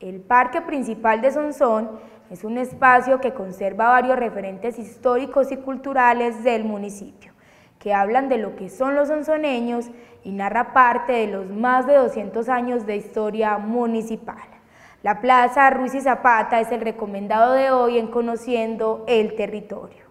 El parque principal de Sonsón es un espacio que conserva varios referentes históricos y culturales del municipio, que hablan de lo que son los sonsoneños y narra parte de los más de 200 años de historia municipal. La Plaza Ruiz y Zapata es el recomendado de hoy en Conociendo el Territorio.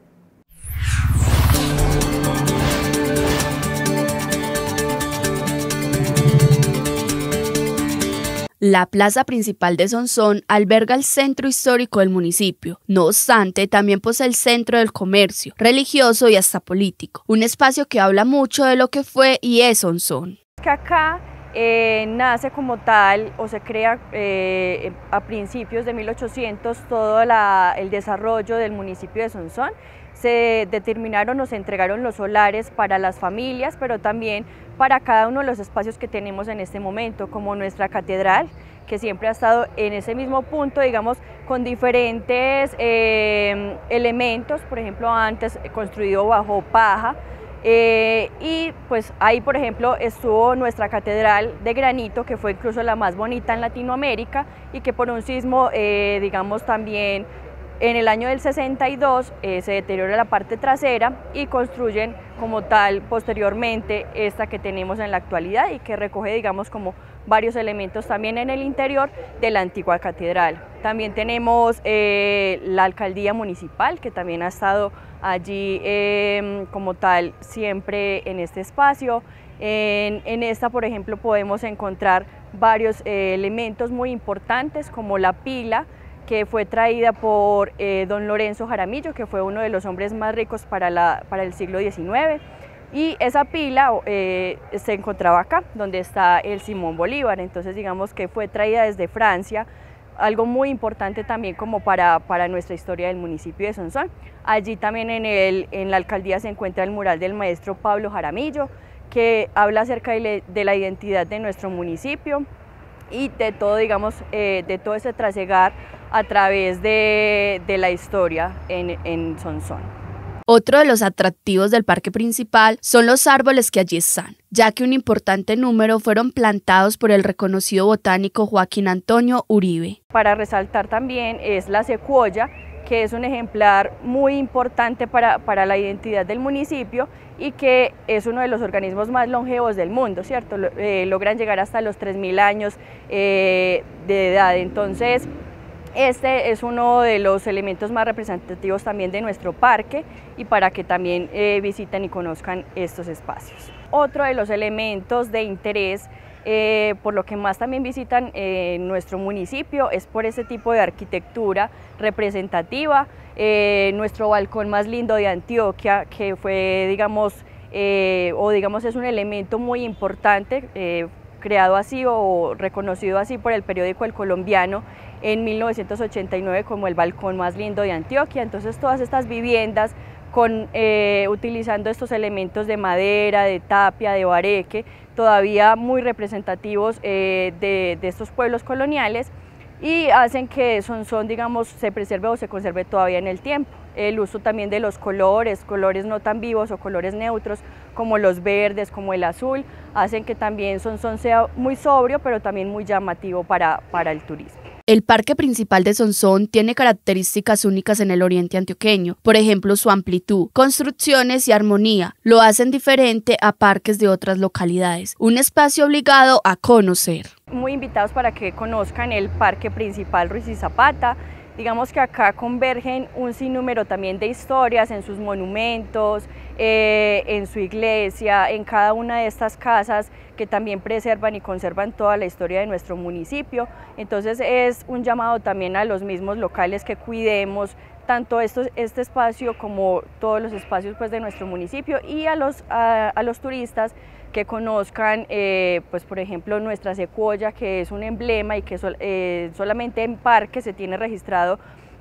La plaza principal de Sonsón alberga el centro histórico del municipio. No obstante, también posee el centro del comercio, religioso y hasta político, un espacio que habla mucho de lo que fue y es Sonsón. Que acá eh, nace como tal o se crea eh, a principios de 1800 todo el desarrollo del municipio de Sonsón se determinaron o se entregaron los solares para las familias, pero también para cada uno de los espacios que tenemos en este momento, como nuestra catedral, que siempre ha estado en ese mismo punto, digamos, con diferentes eh, elementos, por ejemplo, antes construido bajo paja, eh, y pues ahí, por ejemplo, estuvo nuestra catedral de granito, que fue incluso la más bonita en Latinoamérica y que por un sismo, eh, digamos, también en el año del 62 eh, se deteriora la parte trasera y construyen como tal posteriormente esta que tenemos en la actualidad y que recoge digamos como varios elementos también en el interior de la antigua catedral. También tenemos eh, la alcaldía municipal que también ha estado allí em, como tal siempre en este espacio. En, esta, por ejemplo, podemos encontrar varios eh, elementos muy importantes como la pila, que fue traída por eh, don Lorenzo Jaramillo, que fue uno de los hombres más ricos para, la, para el siglo XIX. Y esa pila eh, se encontraba acá, donde está el Simón Bolívar. Entonces, digamos que fue traída desde Francia, algo muy importante también como para, para nuestra historia del municipio de Sonsón. Allí también en, el, en la alcaldía se encuentra el mural del maestro Pablo Jaramillo, que habla acerca de, la identidad de nuestro municipio y de todo, digamos, eh, de todo ese trasegar a través de, la historia en, en Sonsón. Otro de los atractivos del parque principal son los árboles que allí están, ya que un importante número fueron plantados por el reconocido botánico Joaquín Antonio Uribe. Para resaltar también es la secuoya, que es un ejemplar muy importante para, para, la identidad del municipio y que es uno de los organismos más longevos del mundo, ¿cierto? Eh, logran llegar hasta los 3.000 años eh, de edad. Entonces, este es uno de los elementos más representativos también de nuestro parque y para que también eh, visiten y conozcan estos espacios. Otro de los elementos de interés eh, por lo que más también visitan eh, nuestro municipio es por ese tipo de arquitectura representativa, nuestro balcón más lindo de Antioquia que fue digamos o digamos es un elemento muy importante creado así o reconocido así por el periódico El Colombiano en 1989 como el balcón más lindo de Antioquia. Entonces todas estas viviendas con, eh, utilizando estos elementos de madera, de tapia, de bareque, todavía muy representativos eh, de, de, estos pueblos coloniales y hacen que son, son, digamos, se preserve o se conserve todavía en el tiempo. El uso también de los colores, colores no tan vivos o colores neutros, como los verdes, como el azul, hacen que también son, son sea muy sobrio, pero también muy llamativo para, para el turismo. El parque principal de Sonsón tiene características únicas en el oriente antioqueño, por ejemplo su amplitud, construcciones y armonía, lo hacen diferente a parques de otras localidades, un espacio obligado a conocer. Muy invitados para que conozcan el parque principal Ruiz y Zapata, Digamos que acá convergen un sinnúmero también de historias en sus monumentos, eh, en su iglesia, en cada una de estas casas que también preservan y conservan toda la historia de nuestro municipio. Entonces es un llamado también a los mismos locales que cuidemos tanto este espacio como todos los espacios pues, de nuestro municipio y a los, a, los turistas que conozcan, eh, pues por ejemplo, nuestra secuoya, que es un emblema y que eh, solamente en parque se tiene registrado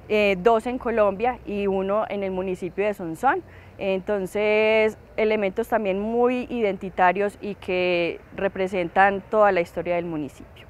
eh, dos en Colombia y uno en el municipio de Sonsón. Entonces, elementos también muy identitarios y que representan toda la historia del municipio.